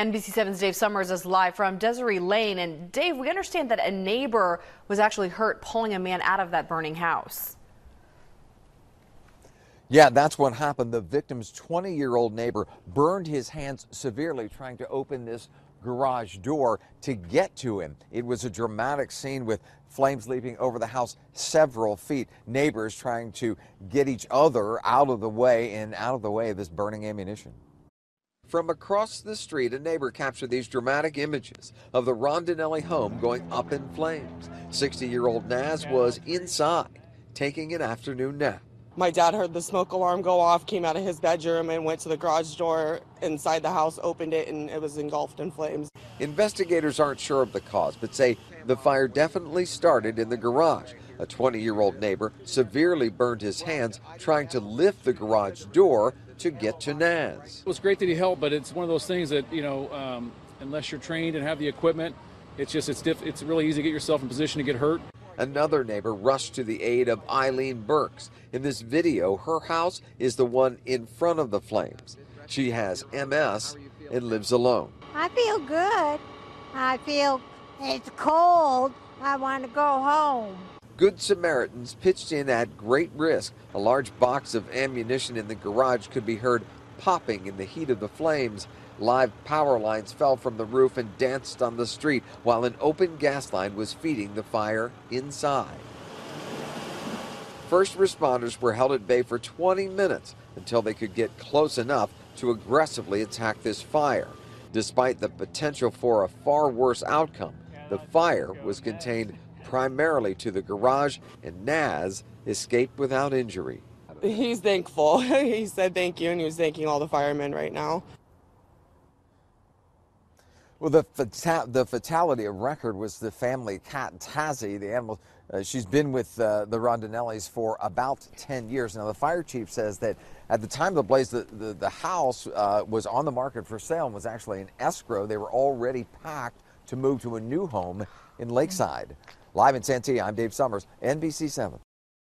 NBC7's Dave Summers is live from Desiree Lane. And Dave, we understand that a neighbor was actually hurt pulling a man out of that burning house. Yeah, that's what happened. The victim's 20 year old neighbor burned his hands severely trying to open this garage door to get to him. It was a dramatic scene with flames leaping over the house several feet. Neighbors trying to get each other out of the way and out of the way of this burning ammunition. From across the street, a neighbor captured these dramatic images of the Rondinelli home going up in flames. 60 year old Naz was inside taking an afternoon nap. My dad heard the smoke alarm go off, came out of his bedroom, and went to the garage door inside the house, opened it, and it was engulfed in flames. Investigators aren't sure of the cause, but say the fire definitely started in the garage. A 20 year old neighbor severely burned his hands trying to lift the garage door to get to Naz. It was great that he helped, but it's one of those things that, you know, um, unless you're trained and have the equipment, it's just, it's, diff- it's really easy to get yourself in position to get hurt. Another neighbor rushed to the aid of Eileen Burks. In this video, her house is the one in front of the flames. She has MS and lives alone. I feel good. I feel it's cold. I want to go home. Good Samaritans pitched in at great risk. A large box of ammunition in the garage could be heard popping in the heat of the flames. Live power lines fell from the roof and danced on the street while an open gas line was feeding the fire inside. First responders were held at bay for 20 minutes until they could get close enough to aggressively attack this fire. Despite the potential for a far worse outcome, the fire was contained primarily to the garage, and Naz escaped without injury. He's thankful. he said thank you, and he was thanking all the firemen right now. Well, the, fata- the fatality of record was the family cat Tazzy. The animal, uh, she's been with uh, the Rondinellis for about 10 years. Now, the fire chief says that at the time of the blaze, the, the, the house uh, was on the market for sale and was actually in escrow. They were already packed to move to a new home in Lakeside. Live in Santee, I'm Dave Summers, NBC 7.